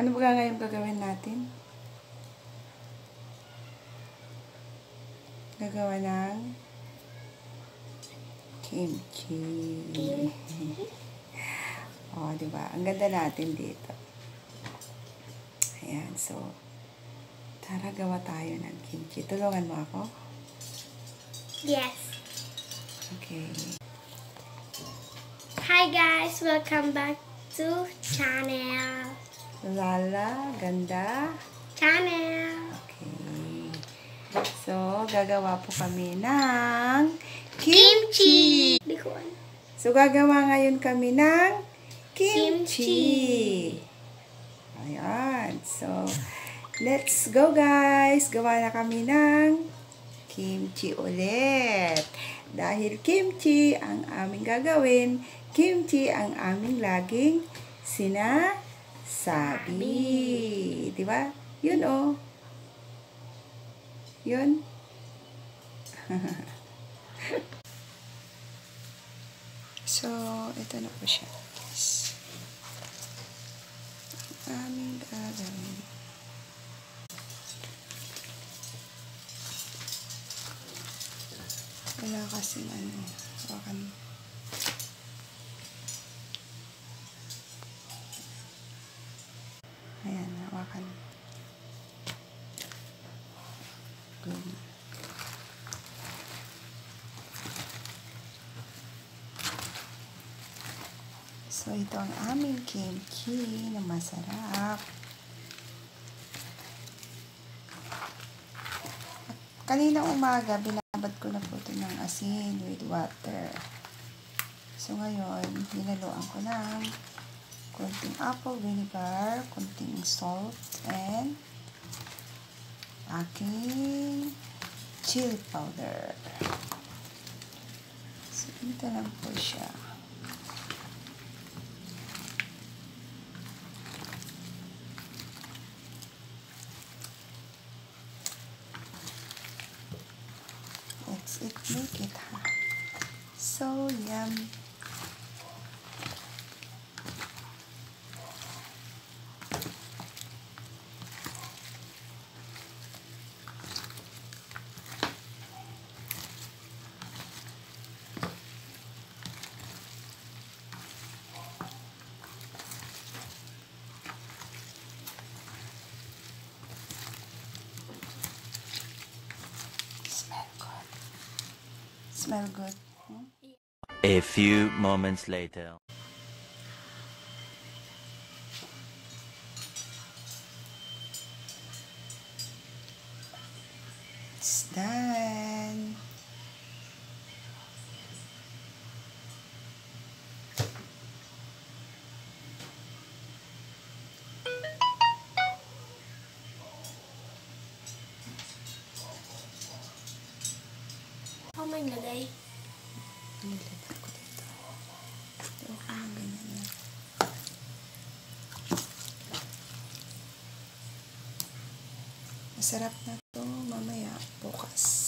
Ano ba ngayon gagawin natin? Gagawa ng kimchi. oh, di ba? Ang ganda natin dito. Ayan, so, tara gawa tayo ng kimchi. Tulungan mo ako? Yes. Okay. Hi guys, welcome back to channel. Lala, ganda. Channel. Okay. So, gagawa po kami ng kimchi. Alam. So, gagawa ngayon kami ng kimchi. Kimchi. Ayan. So, let's go guys. Gawa na kami ng kimchi ulit. Dahil kimchi ang aming gagawin, kimchi ang aming laging sinasabi. Di ba? Yun oh. Yun. so, ito na po siya. guys. Ang aming gagawin. Wala kasing ano. Hawakan hawakan. Good. So, ito ang aming kimchi na masarap. Kanina umaga, binabad ko na po ito ng asin with water. So, ngayon, hinaluan ko ng konting apple vinegar, konting salt, and aking chili powder. So, ito lang po siya. Let's it make it ha. So yum. Smell good. Hmm? A few moments later. It's done. Oh my lagay. Nilagay ko dito. Okay na ganyan yan. Masarap na to mamaya bukas.